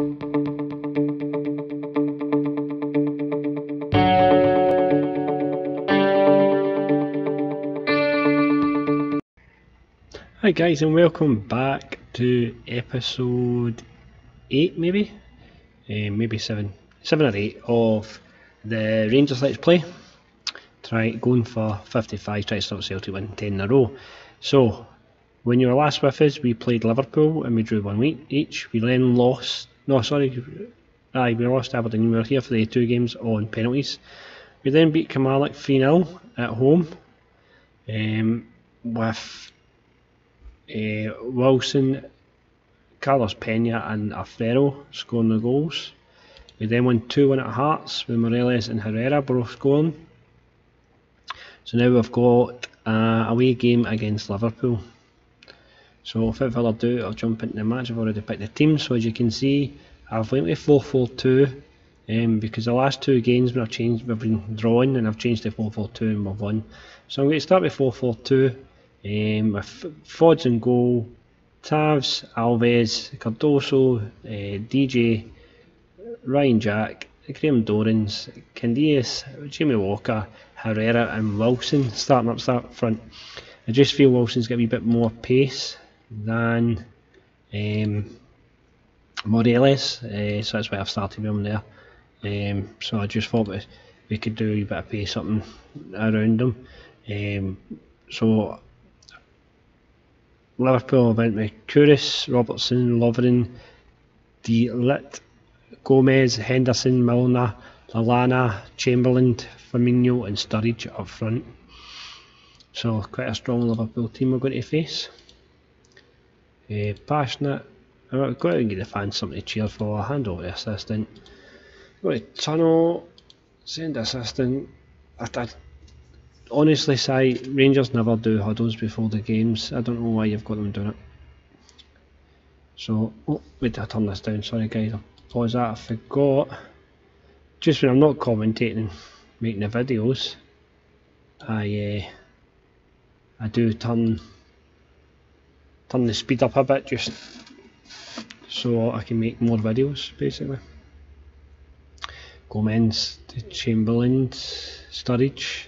Hi guys and welcome back to episode 8 maybe, uh, maybe 7, 7 or 8 of the Rangers Let's Play. Try going for 55, try to start Celtic win 10 in a row. So, when you were last with us we played Liverpool and we drew one week each. We then lost, no sorry, aye, we lost Aberdeen, we were here for the two games on penalties. We then beat Kilmarnock 3-0 at home um, with uh, Wilson, Carlos Pena, and Alfredo scoring the goals. We then won 2 1 at Hearts with Morelos and Herrera both scoring. So now we've got a away game against Liverpool. So without further ado, I'll jump into the match. I've already picked the team, so as you can see, I've went with 4 4 2 um, because the last two games when I've changed, we've been drawing and I've changed to 4 4 2 and we've won. So I'm going to start with 4 4 2 um, with Fods and goal, Tavs, Alves, Cardoso, uh, DJ, Ryan Jack, Graham Dorrans, Candeias, Jamie Walker, Herrera and Wilson starting up start front. I just feel Wilson's got a wee bit more pace than um, Morelos, uh, so that's why I've started him there. Um, so I just thought that we could do a bit of pace something around him. Um, so Liverpool went with Karius, Robertson, Lovren, De Ligt, Gomez, Henderson, Milner, Lallana, Chamberlain, Firmino and Sturridge up front. So quite a strong Liverpool team we're going to face. Uh, passionate. I'm going to give the fans something to cheer for. Hand over the assistant. Go to tunnel, send assistant. I, I honestly say Rangers never do huddles before the games. I don't know why you've got them doing it. So, oh, wait I turn this down, sorry guys, I pause that, I forgot. Just when I'm not commentating making the videos, I uh, I do turn turn the speed up a bit just so I can make more videos basically. Gomez to Chamberlain, Sturridge,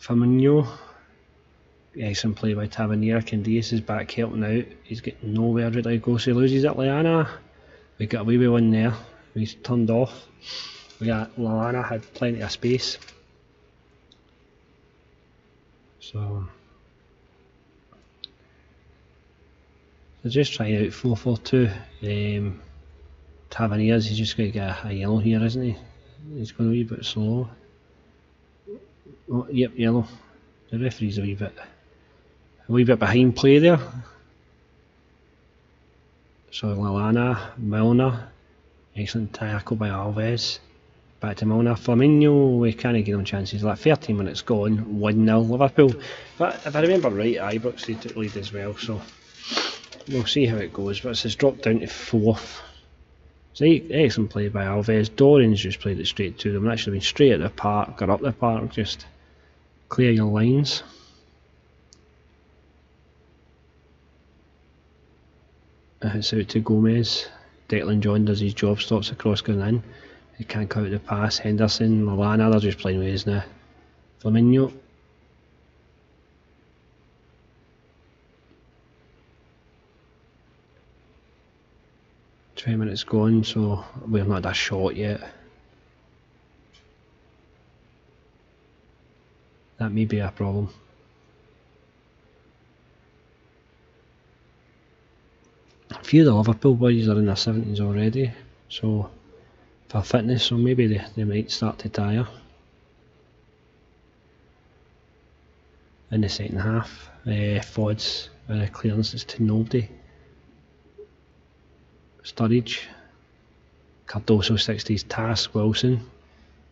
Firmino, excellent play by Tavernier. Candeias is back helping out. He's getting nowhere really go. So he loses at Lallana. We got away with one there. He's turned off. We got Lallana had plenty of space. So so just trying out 4-4-2. Um, Taverniers, he's just going to get a, a yellow here, isn't he? He's going a wee bit slow. Oh, yep, yellow. The referee's a wee bit, a wee bit behind play there. So Lallana, Milner, excellent tackle by Alves. Back to Milner. Firmino, we can't give them chances. Like 13 minutes gone, 1 0 Liverpool. But if I remember right, Ibrox they took lead as well, so we'll see how it goes. But it's dropped down to fourth. So excellent play by Alves. Dorrans just played it straight to them. Actually been straight at the park, got up the park, just clear your lines. Uh, it's out to Gomez. Declan John does his job, stops the cross going in. He can't cut out the pass. Henderson, Lallana, they're just playing ways now. Firmino. Twenty minutes gone, so we've not had a shot yet. That may be a problem. A few of the Liverpool boys are in their 70s already, so for fitness, so maybe they, they might start to tire. In the second half, uh, Fods uh, clearances to nobody. Sturridge, Cardoso 60s task Wilson,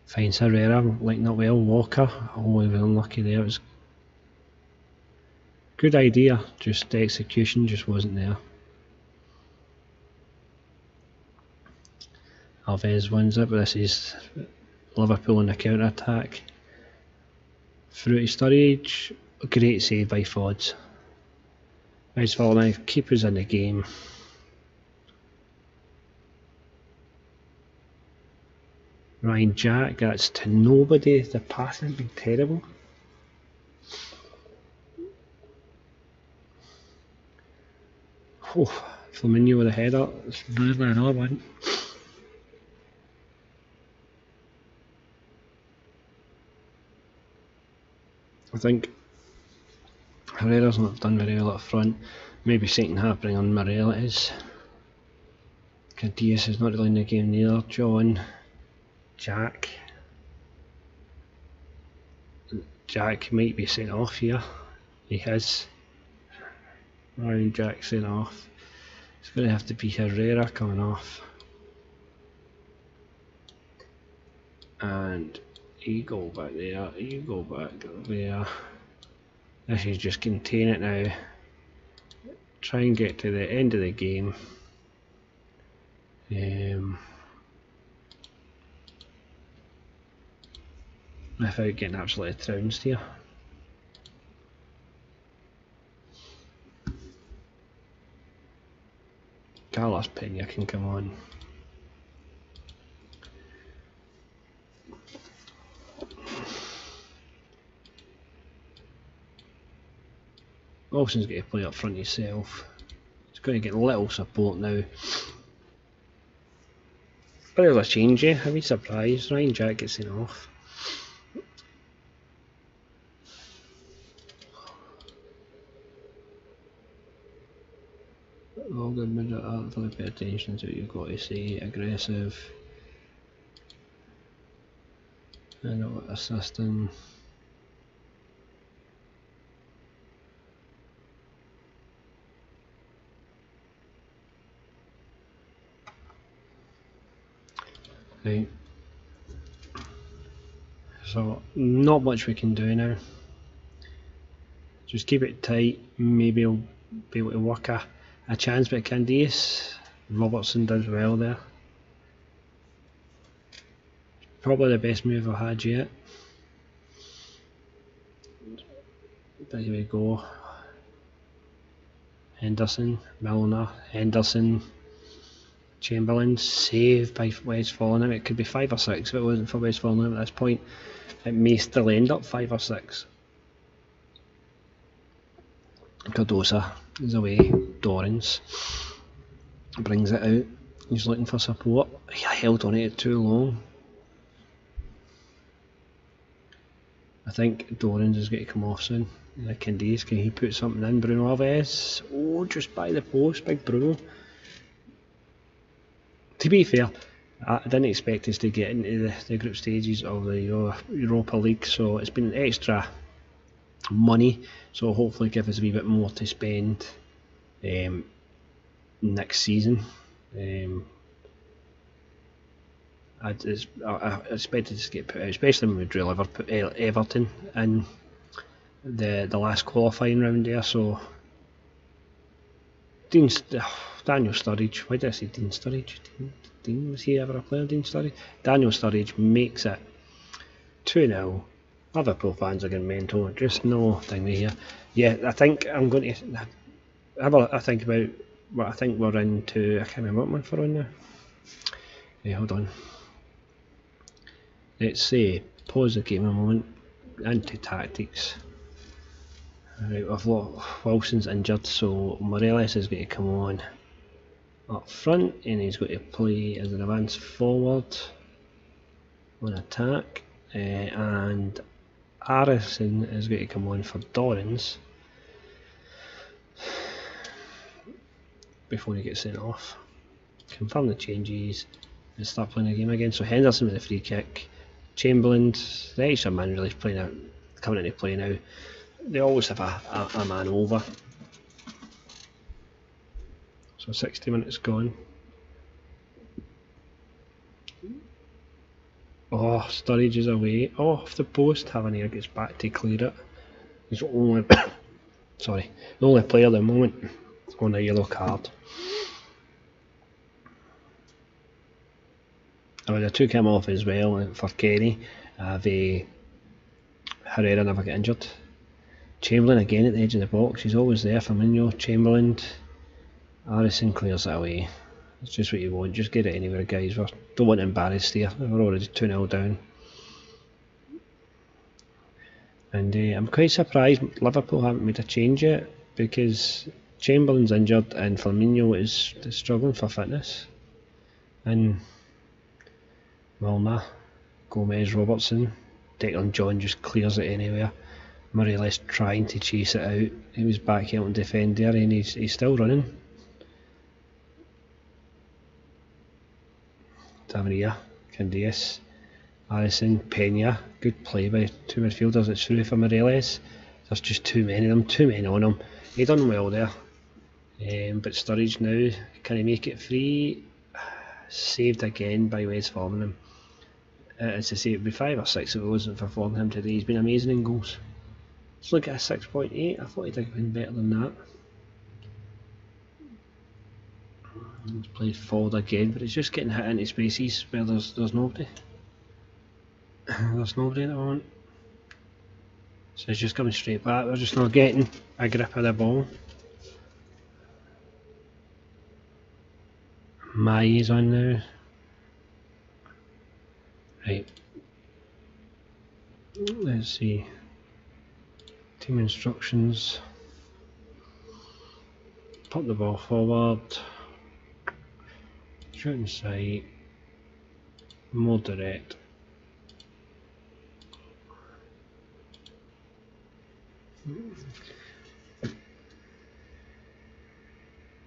finds Herrera lighting up well, Walker, oh we were unlucky there, it was good idea, just the execution just wasn't there. Alves wins it, but this is Liverpool on the counter attack. To Sturridge, great save by Fods. Nice ball now, keepers in the game. Ryan Jack, that's to nobody. The passing has been terrible. Oh, Firmino with a header. It's another one. I think Herrera's not done very well up front. Maybe Satan half bring on Morelos. Cadiz is not really in the game neither. John, Jack. Jack might be sent off here. He has. Ryan Jack sent off. It's going to have to be Herrera coming off. And you go back there, you go back there. This is just contain it now. Try and get to the end of the game. Um, without getting absolutely trounced here. Carlos Pena can come on. Wilson's going to play up front himself. He's going to get little support now. But there's a change, yeah. I'd be surprised. Ryan Jack gets it off. All good minute uh, actually pay attention to what you've got to say. Aggressive. And not assisting. Right. So not much we can do now. Just keep it tight. Maybe I'll be able to work a, a chance with Candeias. Robertson does well there. Probably the best move I've had yet. There we go. Henderson, Milner, Henderson, Chamberlain saved by Wes Foderingham. It could be five or six if it wasn't for Wes Foderingham at this point. It may still end up five or six. Cardoso is away. Dorrans brings it out. He's looking for support. He held on it too long. I think Dorrans is going to come off soon. Candeias, can he put something in? Bruno Alves. Oh, just by the post, big Bruno to be fair, I didn't expect us to get into the, the group stages of the Europa League, so it's been an extra money, so hopefully give us a wee bit more to spend um, next season. Um, I, I, expected to get put out, especially when we drew Everton in the the last qualifying round there. So Dean, Daniel Sturridge, why did I say Dean Sturridge? Dean, Dean was he ever a player, Dean Sturridge? Daniel Sturridge makes it 2 0. Liverpool fans are getting mental, just no thing here. Yeah, I think I'm going to have a I think about what I think we're into. I can't remember what month we're on now. Yeah, hold on. Let's say, pause the game a moment, into tactics. Right, we've got Wilson's injured, so Morelos is going to come on up front and he's going to play as an advance forward on attack uh, and Harrison is going to come on for Dorrans before he gets sent off. Confirm the changes and start playing the game again. So Henderson with a free kick, Chamberlain, the extra man really playing out, coming into play now. They always have a, a, a man over. So 60 minutes gone. Oh, Sturridge is away. Oh, off the post. Tavernier gets back to clear it. He's only, sorry, the only player at the moment on a yellow card. I mean, I took him off as well for Kenny. Uh, the Herrera never get injured. Chamberlain again at the edge of the box. He's always there. for Firmino, Chamberlain, Harrison clears it away. It's just what you want. Just get it anywhere, guys. We don't want to embarrass here. We're already 2 0 down. And uh, I'm quite surprised Liverpool haven't made a change yet because Chamberlain's injured and Firmino is struggling for fitness. And Milner, Gomez, Robertson, Declan John just clears it anywhere. Morelos trying to chase it out. He was back helping defend there and he's, he's still running. Tavernier, Candeias, Alisson, Pena, good play by two midfielders. It's through for Morelos. There's just too many of them, too many on him. He done well there. Um, but Sturridge now, can he make it free? Saved again by Wes Foderingham. Uh, as I say, it would be five or six if it wasn't for Foderingham today. He's been amazing in goals. Let's look at a 6.8. I thought he'd have been better than that. He's played forward again, but he's just getting hit into spaces where there's there's nobody. there's nobody at the moment. So he's just coming straight back. We're just not getting a grip of the ball. Mai's on now. Right. Let's see. Team instructions. Pop the ball forward. Sight. More direct.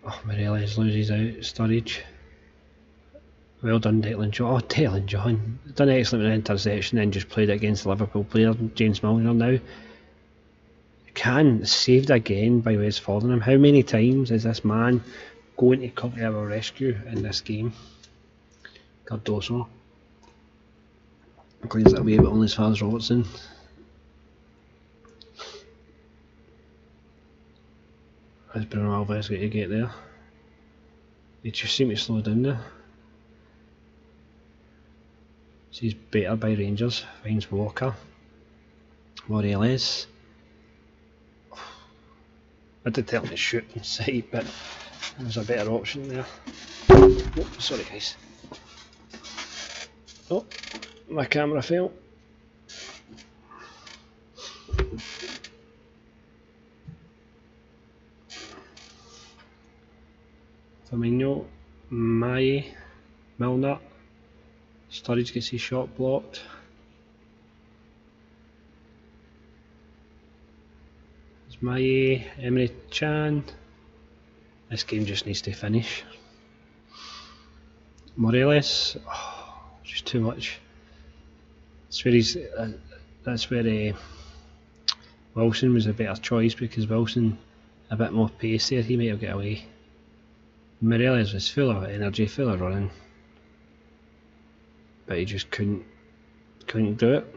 Oh, Morelos loses out Sturridge. Well done, Declan John. Oh, Declan John. Done excellent with an interception, then just played against the Liverpool player, James Milner now. Can saved again by Wes Foderingham. How many times is this man going to come to our rescue in this game? Cardoso. Cleans it away, but only as far as Robertson. Has Bruno Alves got to get there? He just seemed to slow down there. He's better by Rangers. Finds Walker. Morelos. I did tell him to shoot inside, but there's a better option there. Oh, sorry guys. Oh, my camera fell. Firmino, Mai, Milner, Sturridge gets his shot blocked. It's Mai, Emre Can. This game just needs to finish. Morelos, oh, just too much. That's where he's. Uh, that's where uh, Wilson was a better choice because Wilson a bit more pace there. He might have got away. Morelos was full of energy, full of running, but he just couldn't couldn't do it.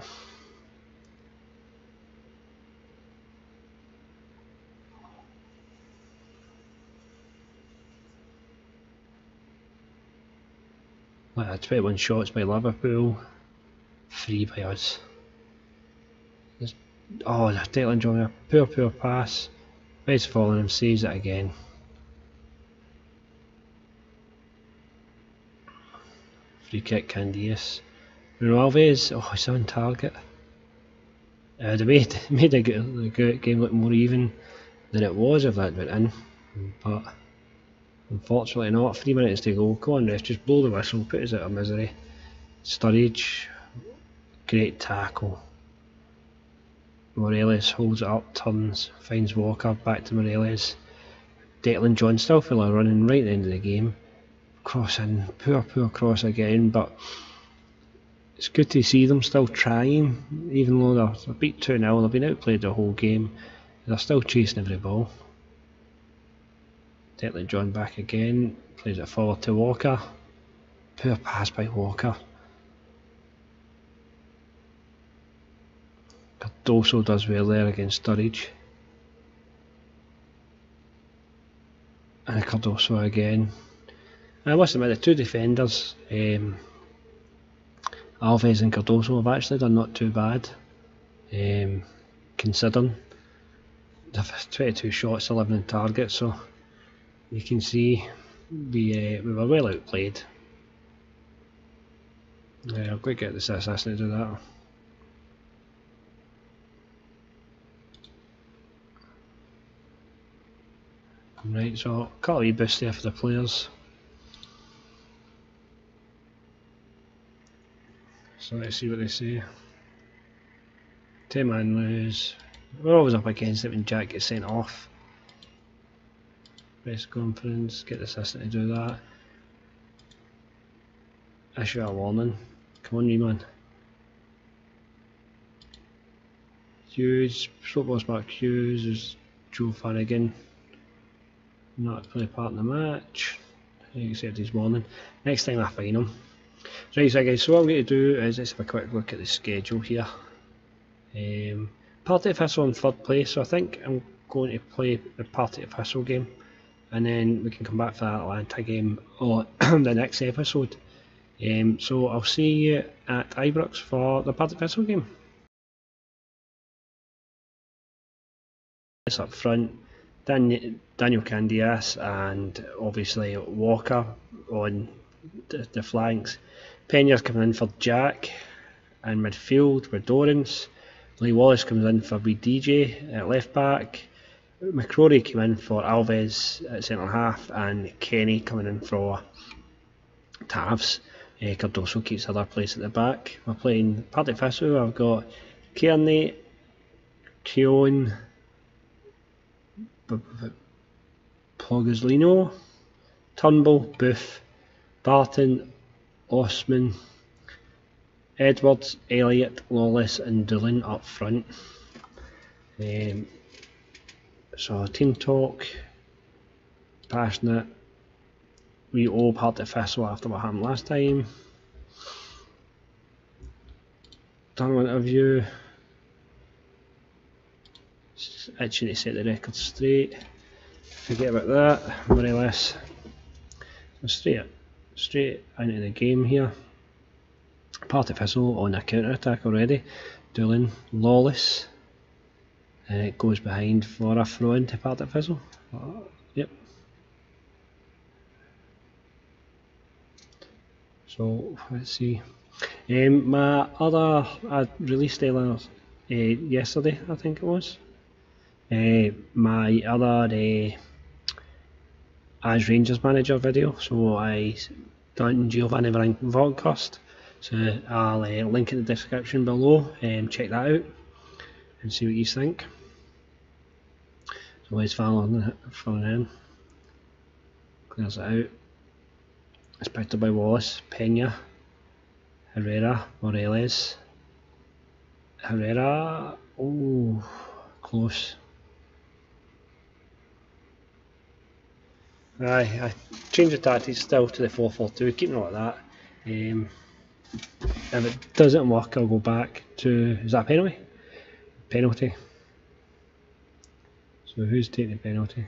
Like 21 shots by Liverpool, three by us. There's, oh, Declan John, poor, poor pass. Wes Foderingham, saves it again. Free kick, Candeias. Bruno Alves, oh, he's on target. Uh, they made, made a good, good game look more even than it was if that went in. But unfortunately not. Three minutes to go. Come on, ref, just blow the whistle, put us out of misery. Sturridge, great tackle. Morelos holds it up, turns, finds Walker, back to Morelos. Declan John still running right at the end of the game crossing, poor, poor cross again, but it's good to see them still trying, even though they're beat 2 0, they've been outplayed the whole game, they're still chasing every ball. Declan John back again, plays it forward to Walker. Poor pass by Walker. Cardoso does well there against Sturridge. And Cardoso again. I must admit, the two defenders, um, Alves and Cardoso, have actually done not too bad, um, considering they've 22 shots, 11 in target, so you can see we, uh, we were well outplayed. Yeah, I'll go get this assassin to do that. Right, so got wee boost there for the players. So let's see what they say. 10 man lose. We're always up against it when Jack gets sent off. Press conference, get the assistant to do that. Issue a warning. Come on, you man. Hughes, football's back Hughes, there's Joe Flanagan. Not play part in the match. Except his warning. Next time I find him. Right, so guys, so what I'm going to do is let's have a quick look at the schedule here. Um, Partick Thistle in third place, so I think I'm going to play the Partick Thistle game and then we can come back for that Atalanta game or the next episode. Um, so I'll see you at Ibrox for the Partick Thistle game. It's up front, Dan Daniel Candeias and obviously Walker on the, the flanks. Pena's coming in for Jack and midfield with Dorrans. Lee Wallace comes in for wee DJ at left back. McCrorie came in for Alves at centre half, and Kenny coming in for Tavs. Uh, Cardoso keeps other place at the back. We're playing Partick Thistle. I've got Kearney, Keown, Pogaslino, Turnbull, Booth, Barton, Osman, Edwards, Elliott, Lawless and Doolan up front. Um, so team talk, passionate, we all part the festival after what happened last time. Done one interview. Itching to set the record straight. Forget about that, more or less. So straight, straight into the game here. Partick Thistle on a counter attack already. Doolan lawless. And it goes behind for a throw into Artificial. Uh, yep. So let's see. Um, my other I released earlier uh, yesterday, I think it was. Uh, my other uh, as Rangers manager video. So I done Giovanni Van Bronckhorst so I'll uh, link in the description below and check that out and see what you think. So let's following filling in. Clears it out. It's picked by Wallace, Pena, Herrera, Morelos. Herrera, oh, close. Aye, I change the tactics still to the 4-4-2, keeping it like that. Um, if it doesn't work, I'll go back to. Is that penalty? Penalty. So who's taking the penalty?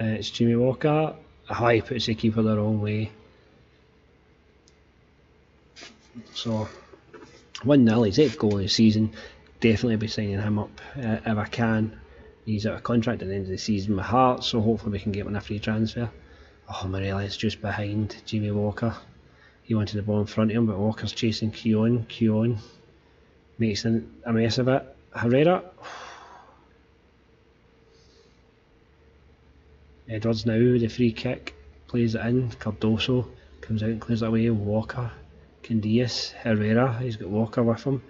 Uh, it's Jimmy Walker. How he puts the keeper the wrong way. So, 1 0, his eighth goal of the season. Definitely be signing him up uh, if I can. He's out of contract at the end of the season with Hearts, so hopefully we can get him on a free transfer. Oh, Morelos just behind Jimmy Walker. He wanted the ball in front of him, but Walker's chasing Keown. Keown makes a mess of it. Herrera. Edwards now with the free kick. Plays it in. Cardoso comes out and clears it away. Walker. Candeias. Herrera. He's got Walker with him.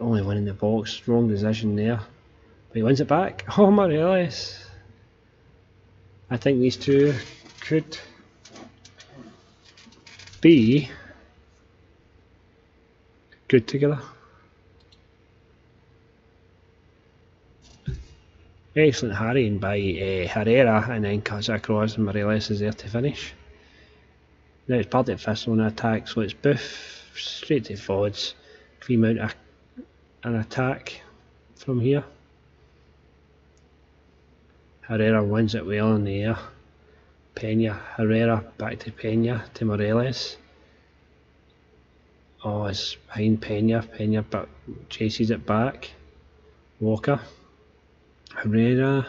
Only one in the box. Wrong decision there. But he wins it back. Oh, Morelos. I think these two could be good together. Excellent harrying by uh, Herrera and then cuts across and Morelos is there to finish. Now it's Partick Thistle on attack so it's Booth straight to forwards. Free mount a, an attack from here. Herrera wins it well in the air. Pena, Herrera back to Pena, to Morelos. Oh, it's behind Pena. Pena but chases it back. Walker. Herrera,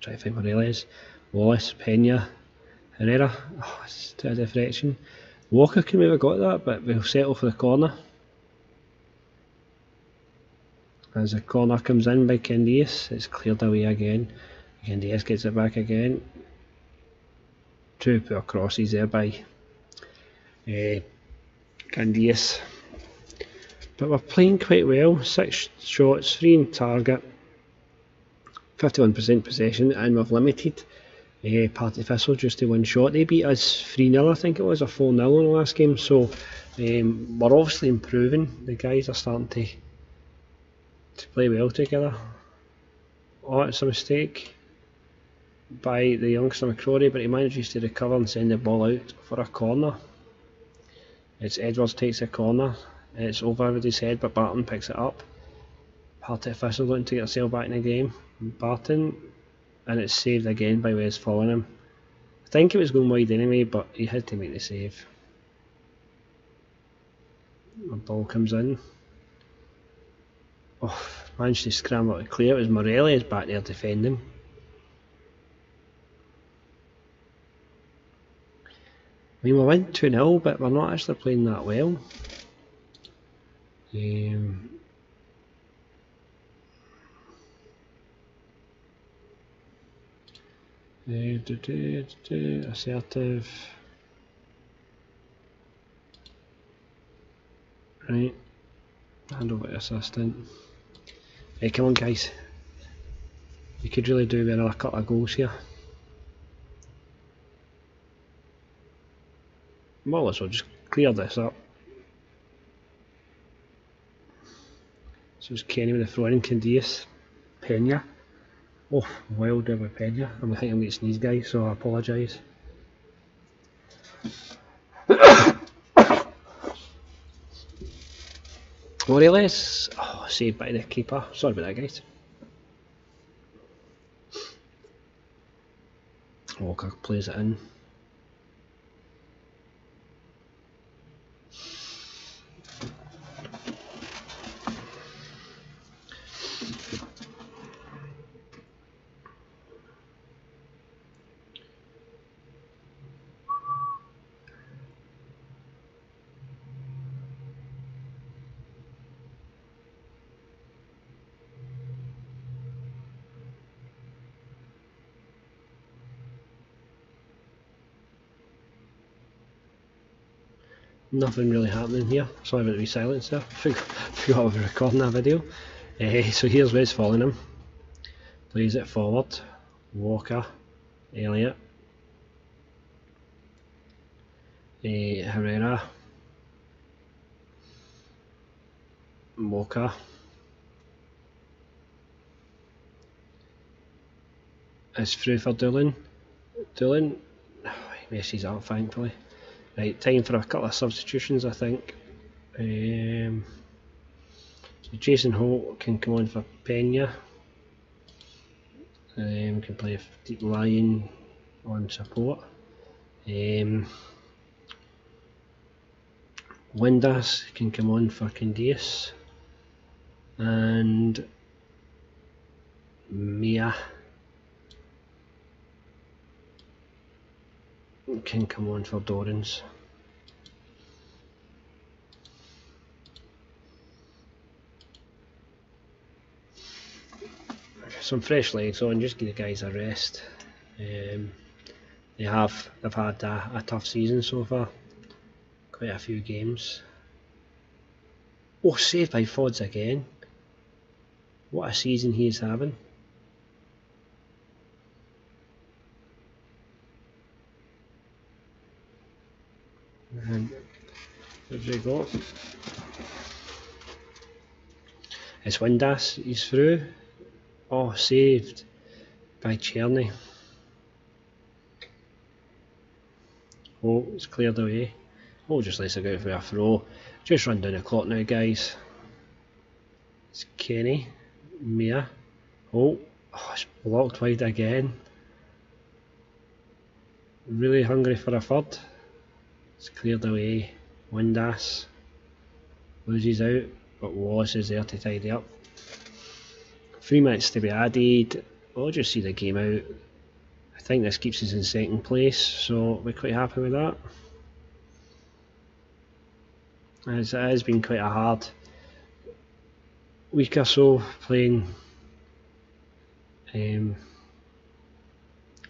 try to find Morelos, Wallace, Pena, Herrera, oh, it's to a deflection. Walker can maybe have got that, but we'll settle for the corner. As the corner comes in by Candeias, it's cleared away again. Candeias gets it back again. Two poor crosses there by uh, Candeias. But we're playing quite well. Six shots, three in target, 51% possession, and we've limited uh, Partick Thistle just to one shot. They beat us 3 0, I think it was, or 4 0 in the last game. So um, we're obviously improving. The guys are starting to to play well together. Oh, it's a mistake by the youngster McCrorie, but he manages to recover and send the ball out for a corner. It's Edwards takes a corner. It's over everybody's head, but Barton picks it up. Partick Thistle looking to get herself back in the game. Barton, and it's saved again by Wes Foderingham. I think it was going wide anyway, but he had to make the save. The ball comes in. Oh, managed to scramble it clear. It was Morelli is back there defending. I mean, we went 2 0, but we're not actually playing that well. Um, do, assertive. Right. Hand over to assistant. Hey, come on, guys. You could really do another couple of goals here. Or less, we'll just clear this up. So it's Kenny with the throw in, Candeias, Pena. Oh, wild there with Pena. I'm think I'm going to sneeze, guys, so I apologise. Morelos. Oh, saved by the keeper. Sorry about that, guys. Walker plays it in. Nothing really happening here. Sorry about the silence there. Forgot I was recording that video. Uh, so here's where it's following him. Plays it forward. Walker. Elliot. Uh, Herrera. Walker. It's through for Doolan. Doolan. Oh, he messes up thankfully. Right, time for a couple of substitutions I think. Um, so Jason Holt can come on for Pena. Um, can play a deep line on support. Um, Windass can come on for Candeias. And Mia can come on for Dorrans. Some fresh legs on, just give the guys a rest. Um, they have they've had a, a tough season so far. Quite a few games. Oh, saved by Fods again. What a season he is having. And It's Windass, he's through. Oh, saved by Cherny. Oh, it's cleared away. Oh, just lets go for a throw. Just run down the clock now, guys. It's Kenny, Mia. Oh, oh it's blocked wide again. Really hungry for a third. It's cleared away. Windass loses out, but Wallace is there to tidy up. Three minutes to be added. we'll just see the game out. I think this keeps us in second place, so we're quite happy with that. As it has been quite a hard week or so playing. Um,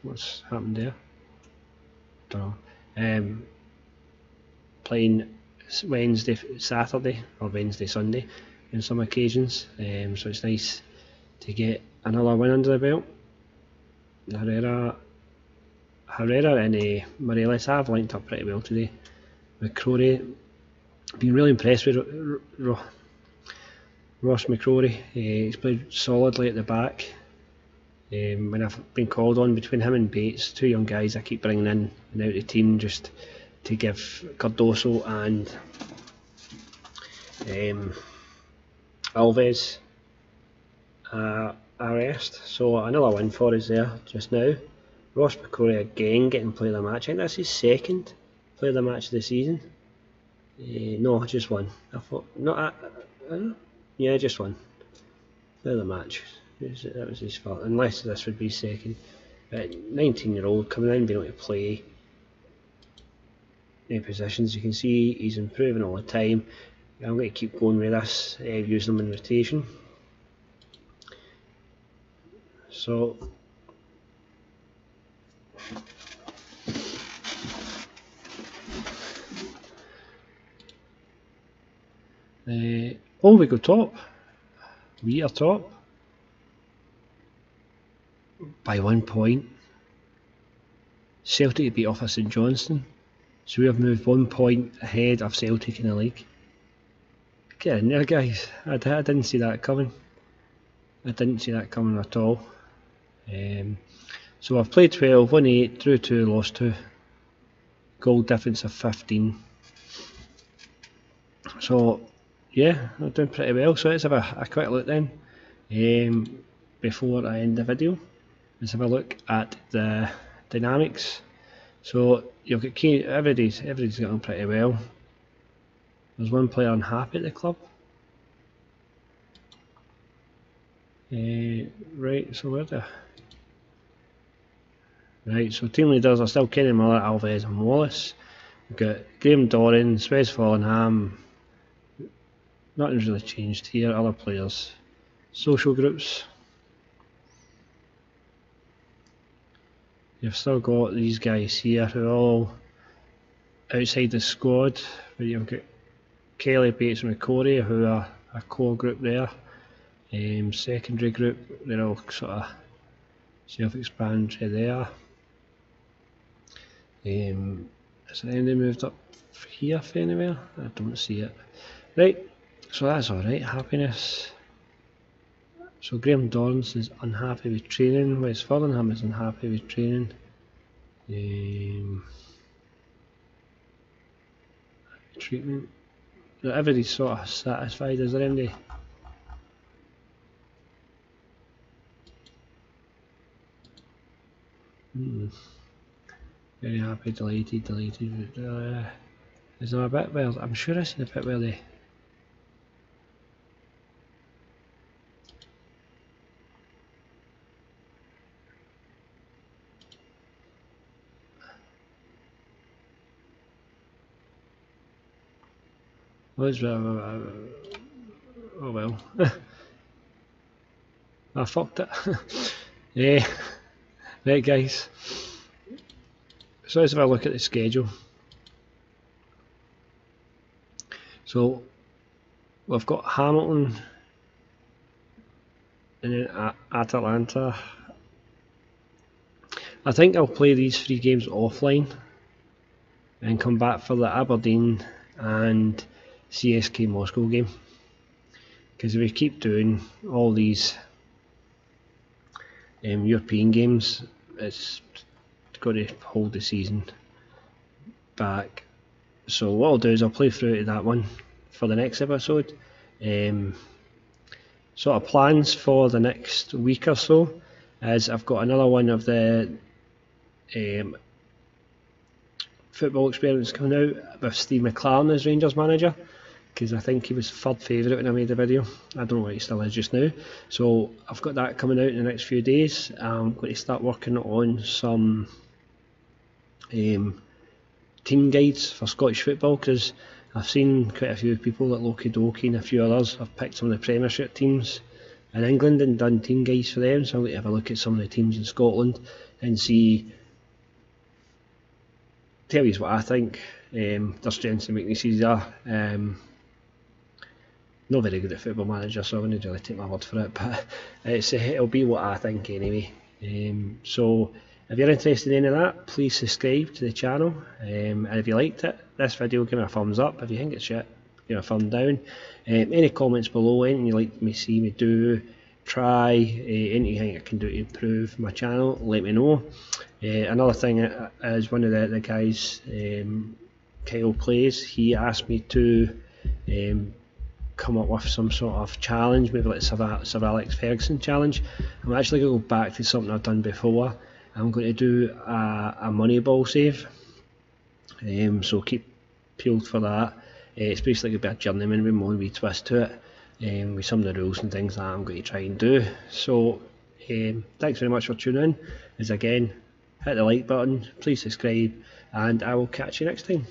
what's happened there? Don't know. Um, playing Wednesday, Saturday, or Wednesday, Sunday, on some occasions. Um, so it's nice to get another win under the belt. Herrera, Herrera and uh, have linked up pretty well today. McCrorie, been really impressed with Ross McCrorie. Uh, he's played solidly at the back. Um, when I've been called on between him and Bates, two young guys I keep bringing in and out the team just to give Cardoso and um, Alves uh, a rest. So another win for us there just now. Ross McCrorie again getting play of the match. I think that's his second play of the match of the season. Uh, no, just one. I thought not. Uh, uh, yeah, just one. Play of the match. That was his fault. Unless this would be second. But 19 year old coming in, being able to play positions. You can see he's improving all the time. I'm going to keep going with this, uh, using them in rotation. So Uh, oh, we go top. We are top by one point. Celtic beat off us St Johnstone, so we have moved one point ahead of Celtic in the league. Get in there, guys. I, I didn't see that coming. I didn't see that coming at all. Um, so I've played 12, won 8, drew 2, lost 2. Goal difference of 15. So yeah, I'm doing pretty well. So let's have a, a quick look then um, before I end the video. Let's have a look at the dynamics. So you've got key, everybody's everybody's getting pretty well. There's one player unhappy at the club. Uh, right, so where the Right, so team leaders are still Kenny Miller, Alvarez and Wallace. We've got Graham Dorrans, Wes Foderingham, nothing's really changed here, other players. Social groups. You've still got these guys here who are all outside the squad, but you've got Kelly, Bates and McCrorie who are a core group there. Um, secondary group, they're all sort of self-explanatory there. Um, has anything moved up here for anywhere? I don't see it. Right, so that's alright, happiness. So Graham Dorrans is unhappy with training, Wes Foderingham is unhappy with training. Um, treatment. Everybody's sort of satisfied, is there anybody? Hmm. Very happy, Deleted. Deleted. Uh, is there a bit where I'm sure I seen a bit where they Uh, uh, oh well. I fucked it. yeah. Right guys. So let's have a look at the schedule. So we've got Hamilton and then At Atalanta. I think I'll play these three games offline and come back for the Aberdeen and CSKA Moscow game. Because if we keep doing all these um, European games it's got to hold the season back. So what I'll do is I'll play through that one for the next episode. Um, sort of plans for the next week or so is I've got another one of the um, football experience coming out with Steve McClaren as Rangers manager because I think he was third favourite when I made the video. I don't know what he still is just now. So I've got that coming out in the next few days. I'm going to start working on some um, team guides for Scottish football because I've seen quite a few people like Loki Doki and a few others have picked some of the Premiership teams in England and done team guides for them. So I'm going to have a look at some of the teams in Scotland and see, tell you what I think um, their strengths and weaknesses are. Um, not very good at football manager, so I wouldn't really take my word for it, but it's, it'll be what I think anyway. Um, so if you're interested in any of that, please subscribe to the channel. Um, and if you liked it, this video, give me a thumbs up. If you think it's shit, give me a thumb down. Um, any comments below, anything you'd like me see me do, try, uh, anything I can do to improve my channel, let me know. Uh, another thing is one of the, the guys, um, Kyle Plays, he asked me to um, come up with some sort of challenge, maybe like Sir, Sir Alex Ferguson challenge. I'm actually going to go back to something I've done before. I'm going to do a, a money ball save. Um, so keep peeled for that. Uh, it's basically a bit of journeyman with one wee twist to it. Um, with some of the rules and things that I'm going to try and do. So um, thanks very much for tuning in. As again, hit the like button, please subscribe, and I will catch you next time.